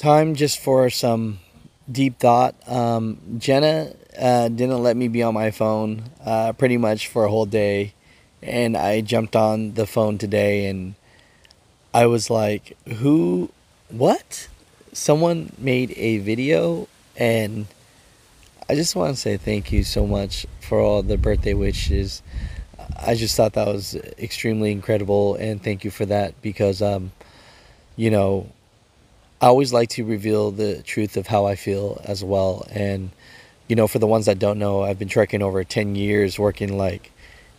time just for some deep thought. Um, Jenna uh, didn't let me be on my phone uh, pretty much for a whole day, and I jumped on the phone today and I was like, "Who? What?" Someone made a video, and I just want to say thank you so much for all the birthday wishes. I just thought that was extremely incredible, and thank you for that because, um, you know, I always like to reveal the truth of how I feel as well. And, you know, for the ones that don't know, I've been trekking over 10 years, working like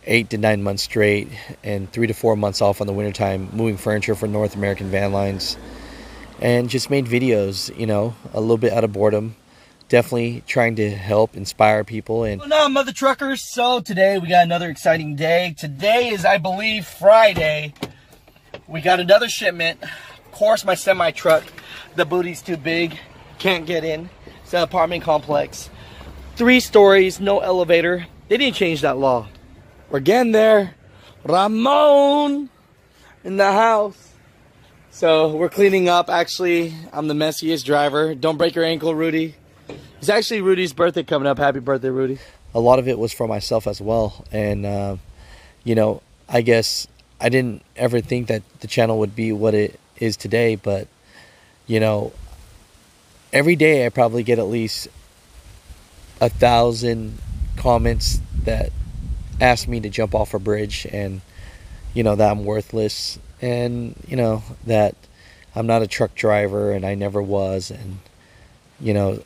eight to nine months straight and three to four months off on the wintertime, moving furniture for North American Van Lines. And just made videos, you know, a little bit out of boredom. Definitely trying to help inspire people. And well, now, Mutha Truckers. So today we got another exciting day. Today is, I believe, Friday. We got another shipment. Of course, my semi truck the booty's too big, can't get in. It's an apartment complex. Three stories, no elevator. They didn't change that law. We're getting there. Ramon in the house. So we're cleaning up. Actually, I'm the messiest driver. Don't break your ankle, Rudy. It's actually Rudy's birthday coming up. Happy birthday, Rudy. A lot of it was for myself as well. And, uh, you know, I guess I didn't ever think that the channel would be what it is today, but you know, every day I probably get at least a thousand comments that ask me to jump off a bridge and, you know, that I'm worthless and, you know, that I'm not a truck driver and I never was. And, you know,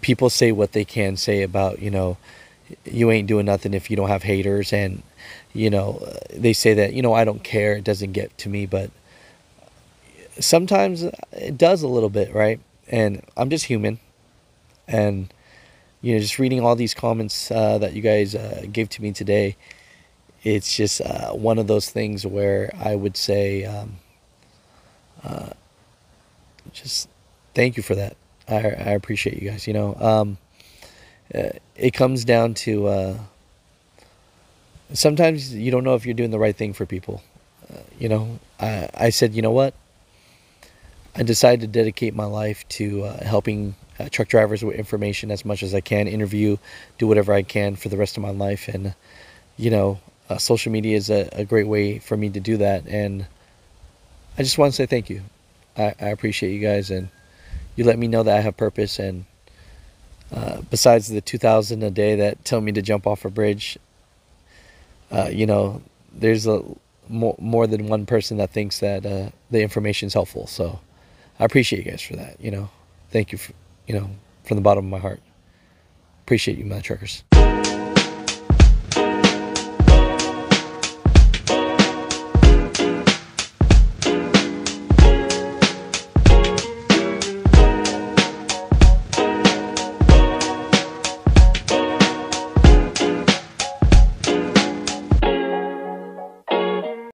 people say what they can say about, you know, you ain't doing nothing if you don't have haters. And, you know, they say that, you know, I don't care. It doesn't get to me. But sometimes it does a little bit, right? And I'm just human. And, you know, just reading all these comments uh, that you guys uh, gave to me today, it's just uh, one of those things where I would say, um, uh, just thank you for that. I, I appreciate you guys. You know, um, uh, it comes down to uh, sometimes you don't know if you're doing the right thing for people. you know, I, I said, you know what? I decided to dedicate my life to uh, helping uh, truck drivers with information as much as I can, interview, do whatever I can for the rest of my life. And, you know, uh, social media is a, a, great way for me to do that. And I just want to say thank you. I, I appreciate you guys. And you let me know that I have purpose. And uh, besides the 2000 a day that tell me to jump off a bridge, uh, you know, there's a more, more than one person that thinks that uh, the information is helpful. So, I appreciate you guys for that. You know, thank you for, you know, from the bottom of my heart. Appreciate you, my truckers.